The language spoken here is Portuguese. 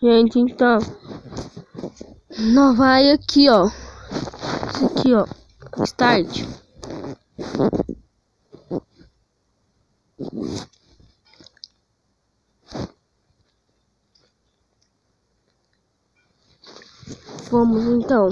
Gente, então. Nós vai aqui, ó. Aqui, ó. Start. Vamos então.